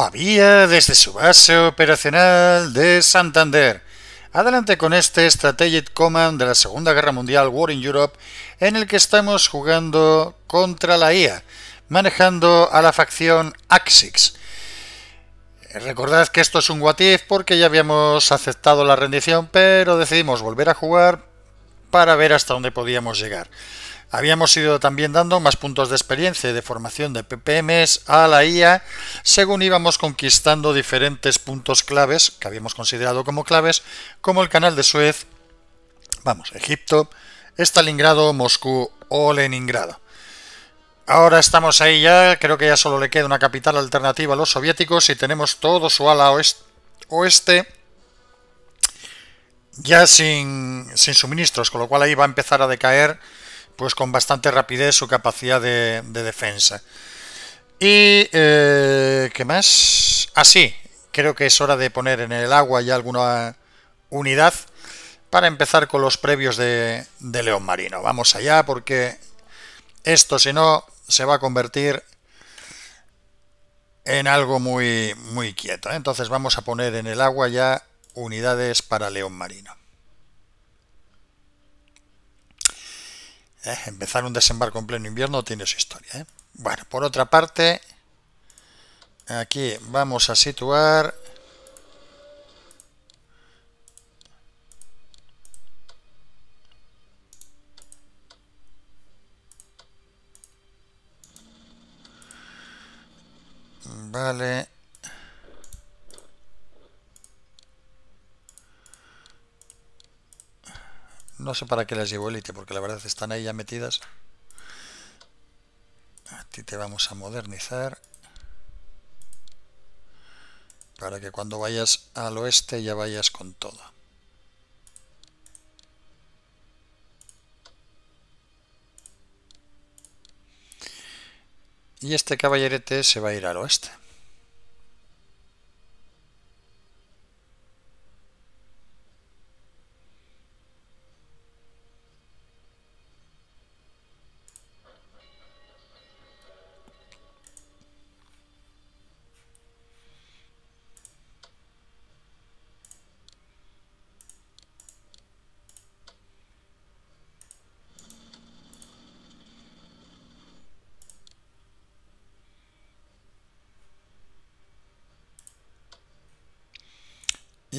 Pavía desde su base operacional de Santander. Adelante con este Strategic Command de la Segunda Guerra Mundial War in Europe en el que estamos jugando contra la IA, manejando a la facción Axix. Recordad que esto es un what if porque ya habíamos aceptado la rendición, pero decidimos volver a jugar para ver hasta dónde podíamos llegar. Habíamos ido también dando más puntos de experiencia y de formación de PPMs a la IA según íbamos conquistando diferentes puntos claves que habíamos considerado como claves, como el canal de Suez, vamos, Egipto, Stalingrado, Moscú o Leningrado. Ahora estamos ahí ya, creo que ya solo le queda una capital alternativa a los soviéticos y tenemos todo su ala oeste ya sin, sin suministros, con lo cual ahí va a empezar a decaer pues con bastante rapidez su capacidad de, defensa. Y, eh, ¿qué más? Así, ah, creo que es hora de poner en el agua ya alguna unidad para empezar con los previos de, León Marino. Vamos allá porque esto si no se va a convertir en algo muy, muy quieto. ¿eh? Entonces vamos a poner en el agua ya unidades para León Marino. ¿Eh? empezar un desembarco en pleno invierno tiene su historia. ¿eh? Bueno, por otra parte, aquí vamos a situar... Vale. No sé para qué las llevo Elite, porque la verdad están ahí ya metidas. A ti te vamos a modernizar. Para que cuando vayas al oeste ya vayas con todo. Y este caballerete se va a ir al oeste.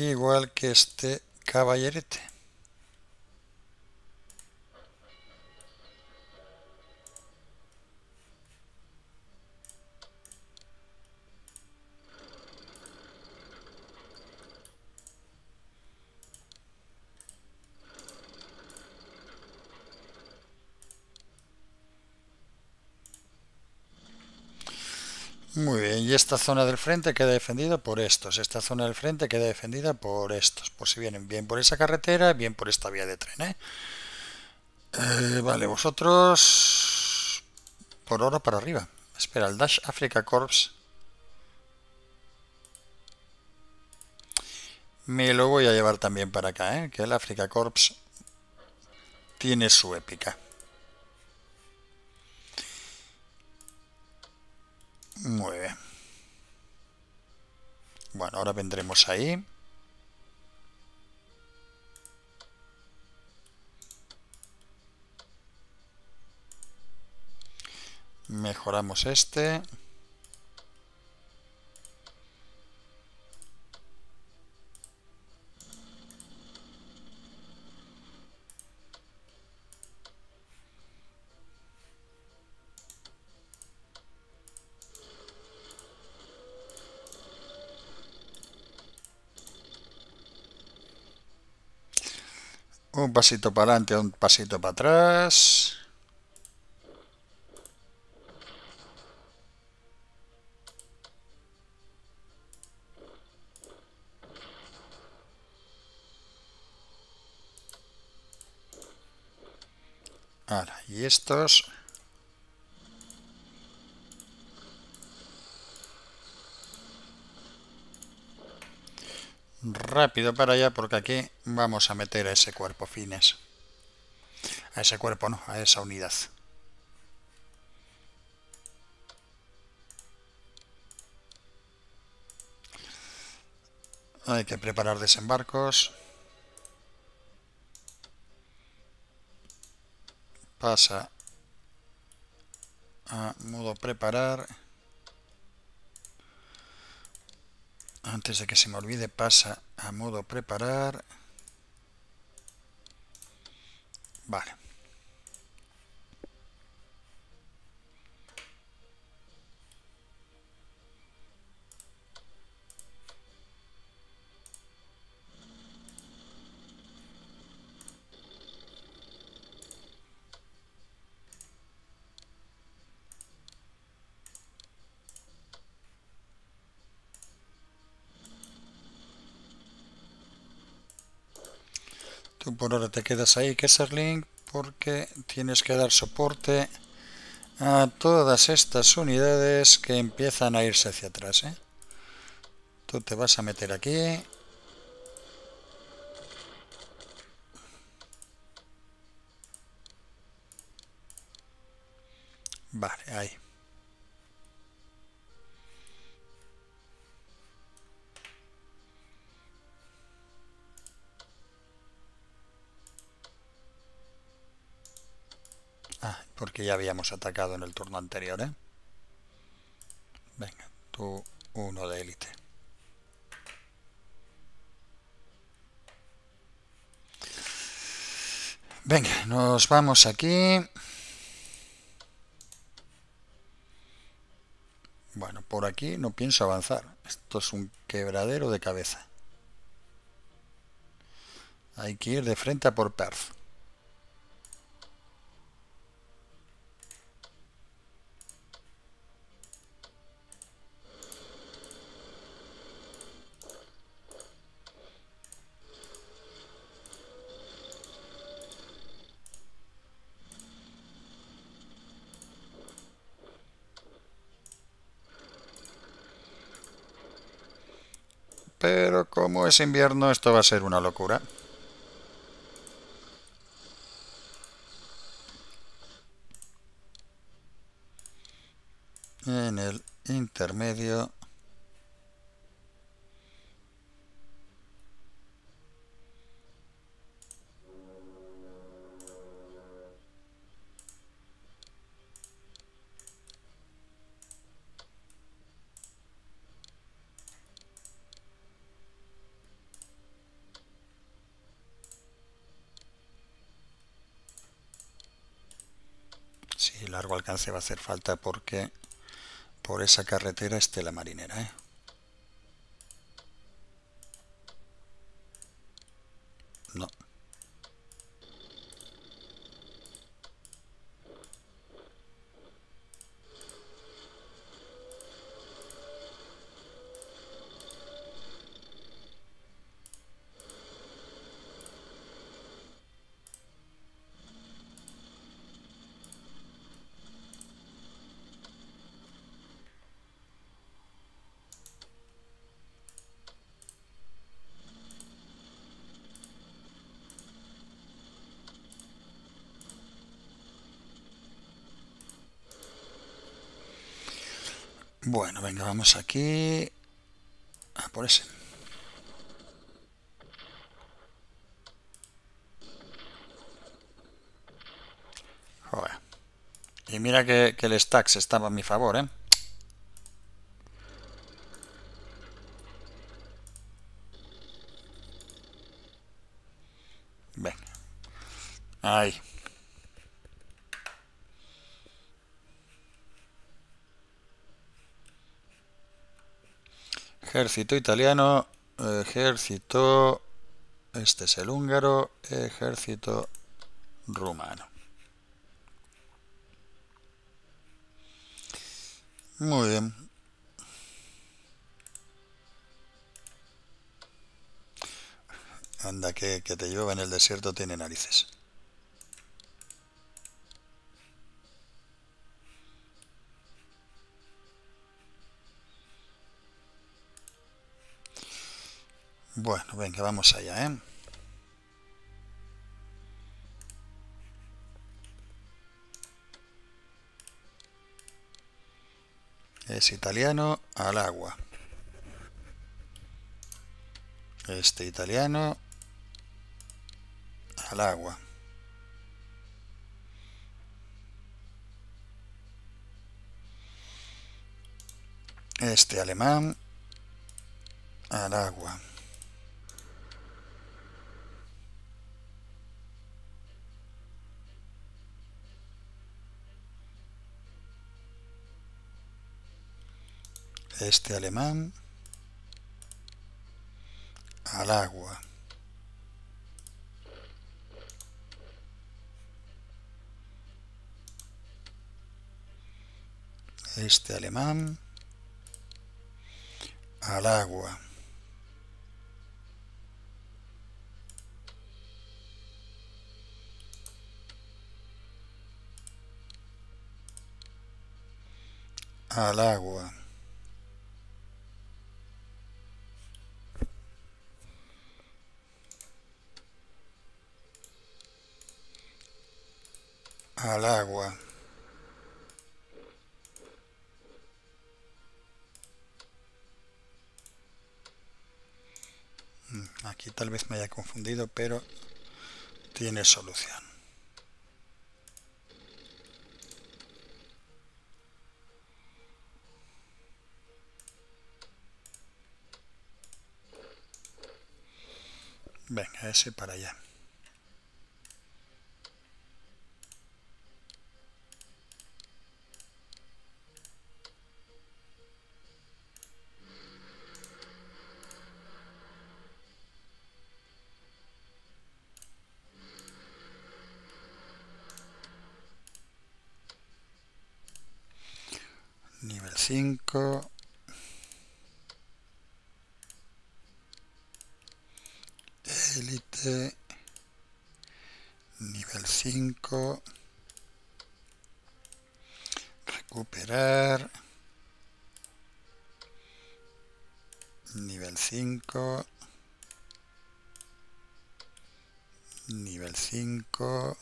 Igual que este caballerete. Muy bien, y esta zona del frente queda defendida por estos. Esta zona del frente queda defendida por estos. Por si vienen bien por esa carretera, bien por esta vía de tren. ¿eh? Eh, vale, vosotros... Por ahora para arriba. Espera, el Dash Africa Corps... Me lo voy a llevar también para acá, ¿eh? que el Africa Corps tiene su épica. Muy bien. Bueno, ahora vendremos ahí. Mejoramos este. Un pasito para adelante, un pasito para atrás. Ahora, y estos... rápido para allá porque aquí vamos a meter a ese cuerpo fines. A ese cuerpo no, a esa unidad. Hay que preparar desembarcos. Pasa a modo preparar. Antes de que se me olvide, pasa a modo preparar. Vale. Tú por ahora te quedas ahí, Kesserling, porque tienes que dar soporte a todas estas unidades que empiezan a irse hacia atrás. ¿eh? Tú te vas a meter aquí. Porque ya habíamos atacado en el turno anterior, ¿eh? Venga, tú uno de élite. Venga, nos vamos aquí. Bueno, por aquí no pienso avanzar. Esto es un quebradero de cabeza. Hay que ir de frente a por Perth. Pero como es invierno, esto va a ser una locura. En el intermedio alcance va a hacer falta porque por esa carretera esté la marinera. ¿eh? No. Bueno, venga, vamos aquí. A por ese. Joder. Y mira que, que el stacks estaba a mi favor, ¿eh? Venga. Ahí. Ejército italiano, ejército, este es el húngaro, ejército rumano. Muy bien. Anda, que, que te lleva en el desierto tiene narices. Bueno, venga, vamos allá, ¿eh? Es italiano al agua. Este italiano al agua. Este alemán al agua. Este alemán al agua. Este alemán al agua. Al agua. Al agua. Mm, aquí tal vez me haya confundido, pero tiene solución. Venga, ese para allá. nivel 5 élite. Nivel 5 recuperar. Nivel 5 nivel 5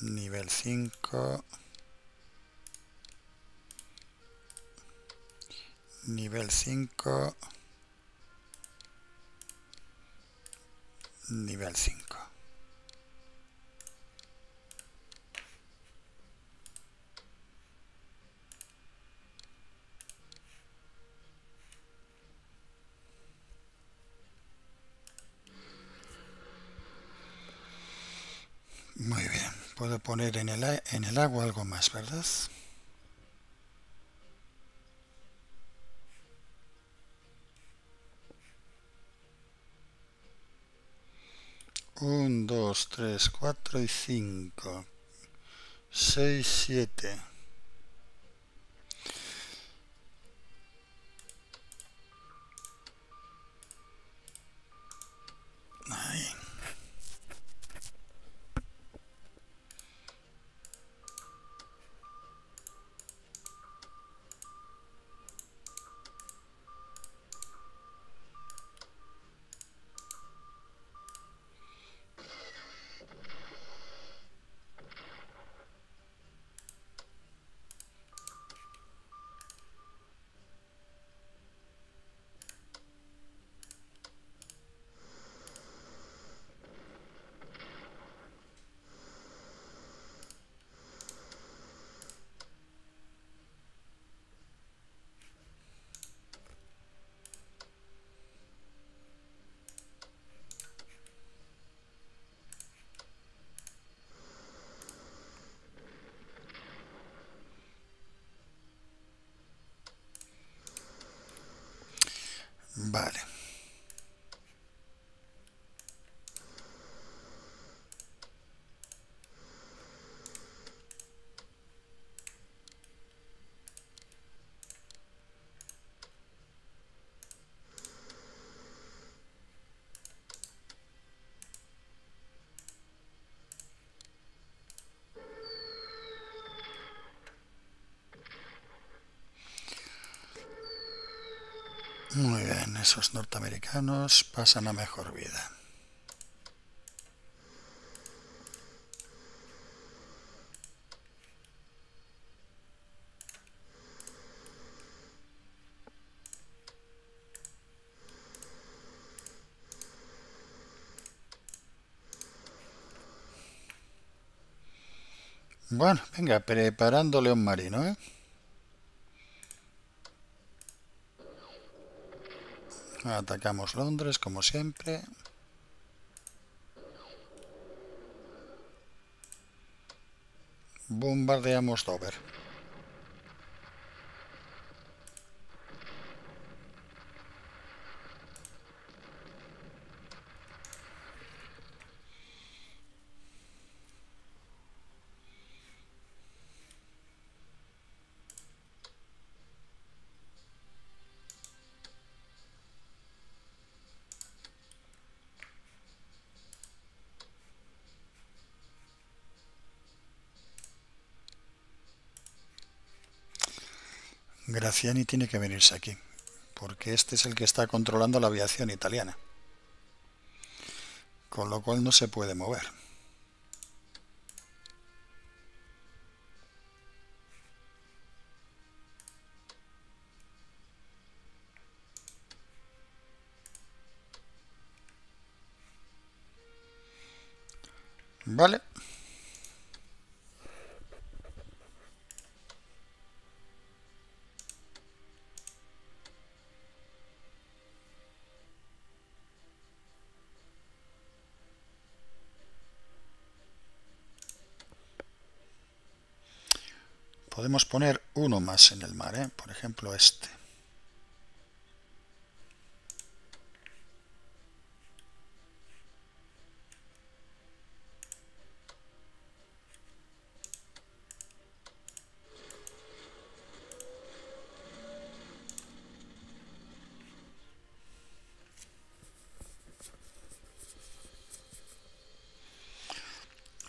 nivel 5 nivel 5 nivel 5 Muy bien, puedo poner en el, en el agua algo más, ¿verdad? 1, 2, 3, 4 y 5, 6, 7. Muy bien, esos norteamericanos pasan a mejor vida. Bueno, venga, preparándole un marino, ¿eh? Atacamos Londres, como siempre. Bombardeamos Dover. Graciani tiene que venirse aquí, porque este es el que está controlando la aviación italiana. Con lo cual no se puede mover. Vale. Podemos poner uno más en el mar, ¿eh? por ejemplo este.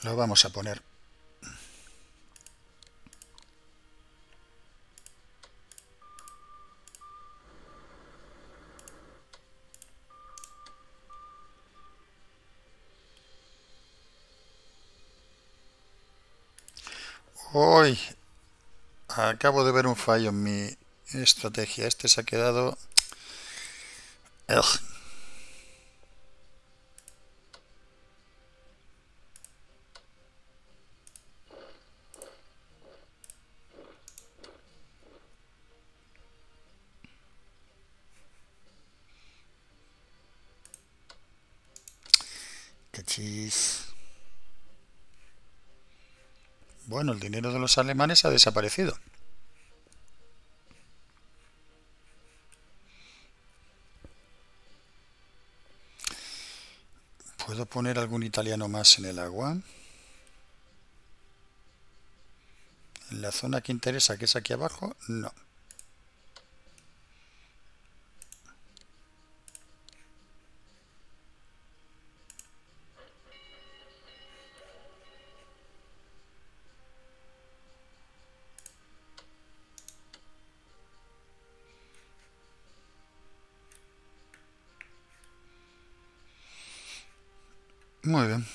Lo vamos a poner Hoy acabo de ver un fallo en mi estrategia. Este se ha quedado chis. Bueno, el dinero de los alemanes ha desaparecido. ¿Puedo poner algún italiano más en el agua? ¿En la zona que interesa, que es aquí abajo? No. Muy bien.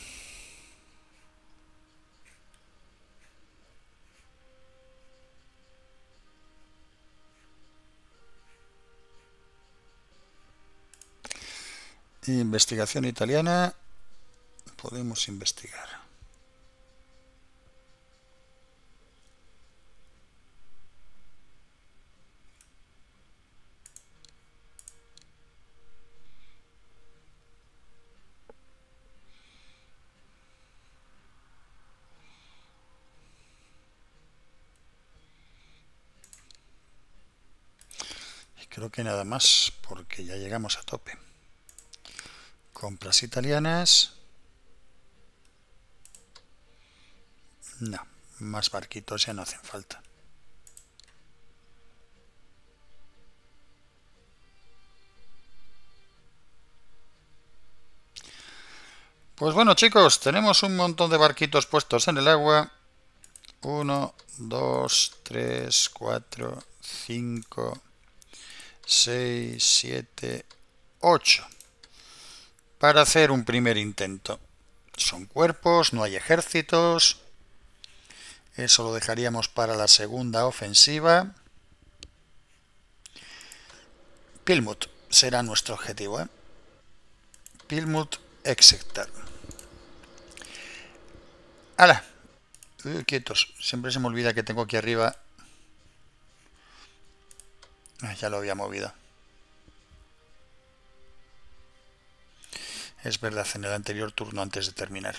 Investigación italiana. Podemos investigar. Creo que nada más, porque ya llegamos a tope. Compras italianas. No, más barquitos ya no hacen falta. Pues bueno chicos, tenemos un montón de barquitos puestos en el agua. 1, 2, 3, 4, 5... 6, 7, 8. Para hacer un primer intento. Son cuerpos, no hay ejércitos. Eso lo dejaríamos para la segunda ofensiva. Pilmut será nuestro objetivo. ¿eh? Pilmut Exeter. ¡Hala! Eh, quietos, siempre se me olvida que tengo aquí arriba... Ah, ya lo había movido. Es verdad, en el anterior turno antes de terminar.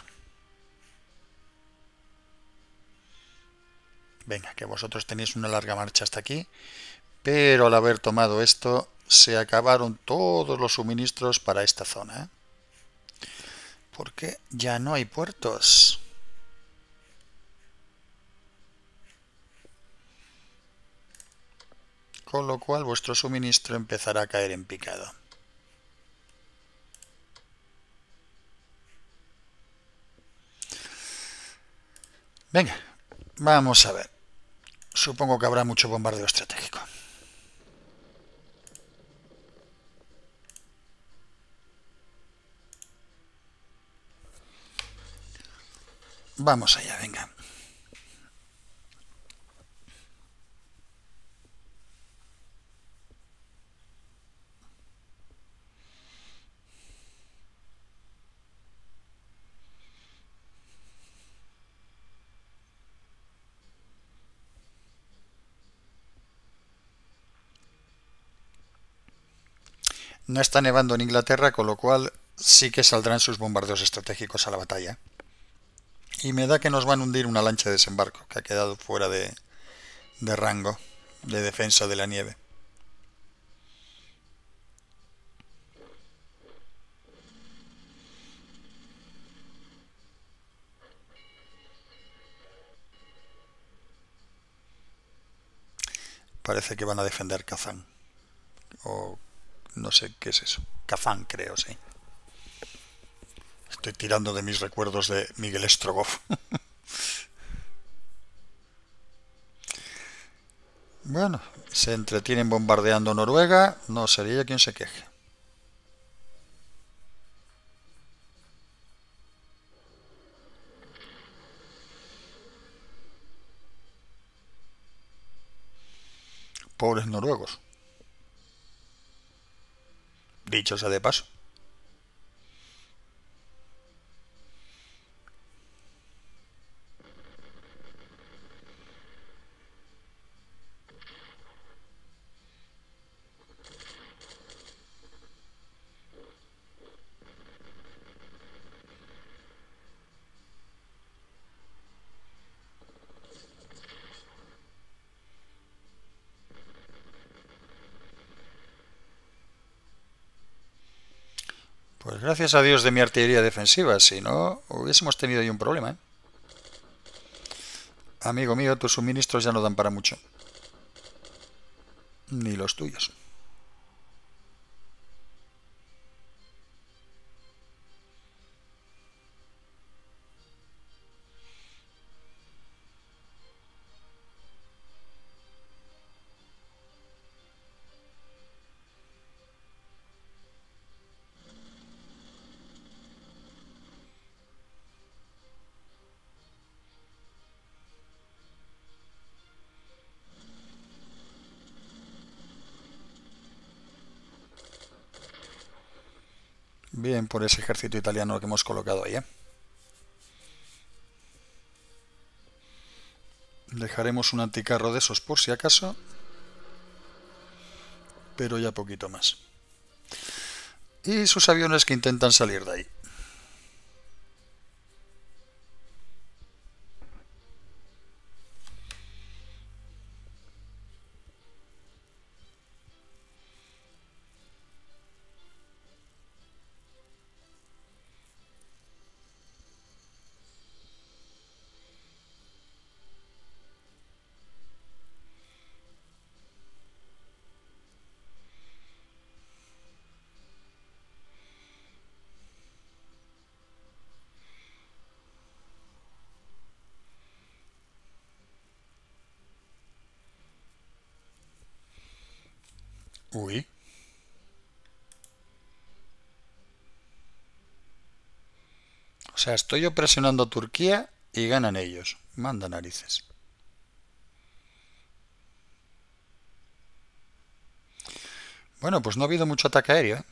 Venga, que vosotros tenéis una larga marcha hasta aquí, pero al haber tomado esto, se acabaron todos los suministros para esta zona. ¿eh? Porque ya no hay puertos. Con lo cual vuestro suministro empezará a caer en picado. Venga, vamos a ver. Supongo que habrá mucho bombardeo estratégico. Vamos allá, venga. No está nevando en Inglaterra, con lo cual sí que saldrán sus bombardeos estratégicos a la batalla. Y me da que nos van a hundir una lancha de desembarco, que ha quedado fuera de, de rango de defensa de la nieve. Parece que van a defender Kazán. No sé qué es eso. Kazán, creo, sí. Estoy tirando de mis recuerdos de Miguel Strogoff. bueno, se entretienen bombardeando Noruega. No sería quien se queje. Pobres noruegos. Dicho sea de paso. Gracias a Dios de mi artillería defensiva, si no hubiésemos tenido ahí un problema. ¿eh? Amigo mío, tus suministros ya no dan para mucho. Ni los tuyos. Por ese ejército italiano que hemos colocado ahí. ¿eh? Dejaremos un anticarro de esos por si acaso. Pero ya poquito más. Y sus aviones que intentan salir de ahí. Uy. O sea, estoy yo presionando a Turquía y ganan ellos. Manda narices. Bueno, pues no ha habido mucho ataque aéreo. ¿eh?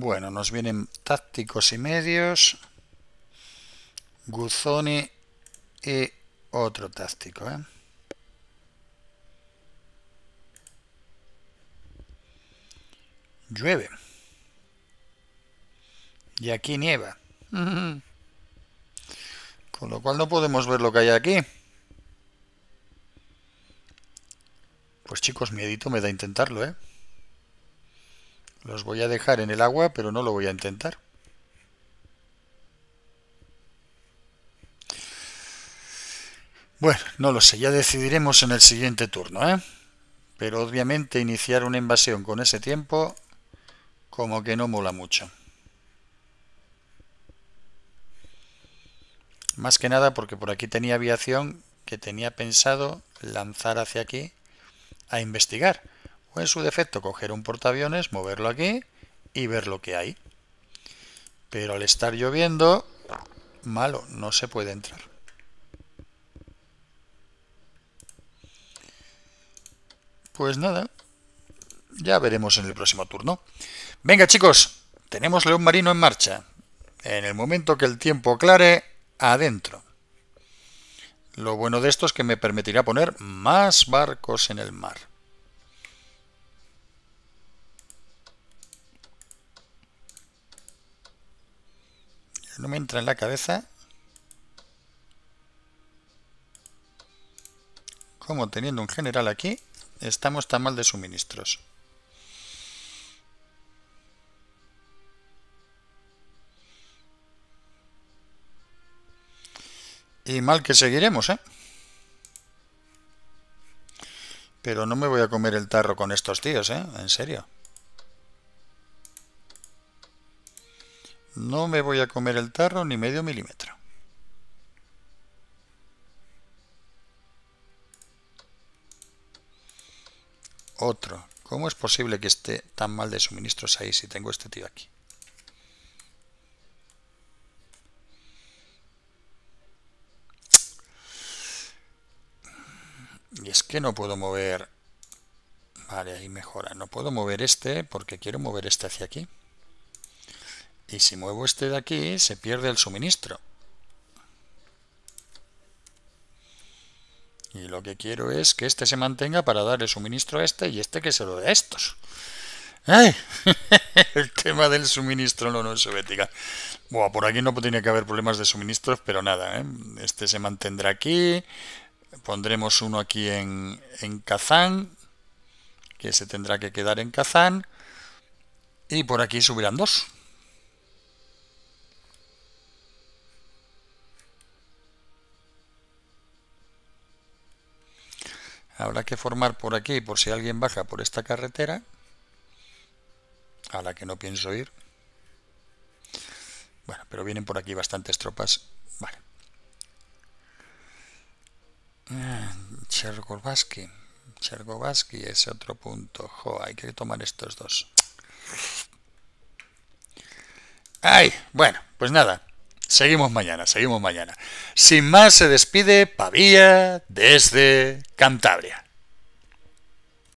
Bueno, nos vienen tácticos y medios. Guzoni y otro táctico. ¿eh? Llueve. Y aquí nieva. Con lo cual no podemos ver lo que hay aquí. Pues chicos, miedito me da intentarlo, ¿eh? Los voy a dejar en el agua, pero no lo voy a intentar. Bueno, no lo sé, ya decidiremos en el siguiente turno, ¿eh? Pero obviamente iniciar una invasión con ese tiempo como que no mola mucho. Más que nada porque por aquí tenía aviación que tenía pensado lanzar hacia aquí a investigar. O en su defecto coger un portaaviones, moverlo aquí y ver lo que hay. Pero al estar lloviendo, malo, no se puede entrar. Pues nada, ya veremos en el próximo turno. Venga chicos, tenemos León Marino en marcha. En el momento que el tiempo aclare, adentro. Lo bueno de esto es que me permitirá poner más barcos en el mar. No me entra en la cabeza cómo teniendo un general aquí estamos tan mal de suministros. Y mal que seguiremos, ¿eh? Pero no me voy a comer el tarro con estos tíos, ¿eh? En serio. No me voy a comer el tarro ni medio milímetro. Otro. ¿Cómo es posible que esté tan mal de suministros ahí si tengo este tío aquí? Y es que no puedo mover... Vale, ahí mejora. No puedo mover este porque quiero mover este hacia aquí. Y si muevo este de aquí, se pierde el suministro. Y lo que quiero es que este se mantenga para dar el suministro a este y este que se lo dé a estos. El tema del suministro en la Unión Soviética. Buah, por aquí no tiene que haber problemas de suministros, pero nada. ¿eh? Este se mantendrá aquí, pondremos uno aquí en, en Kazán, que se tendrá que quedar en Kazán, y por aquí subirán dos. Habrá que formar por aquí, por si alguien baja por esta carretera, a la que no pienso ir. Bueno, pero vienen por aquí bastantes tropas. Vale. Chergovaski. Chergovaski es otro punto. Jo, hay que tomar estos dos. Ay, bueno, pues nada. Seguimos mañana, seguimos mañana. Sin más se despide Pavía desde Cantabria.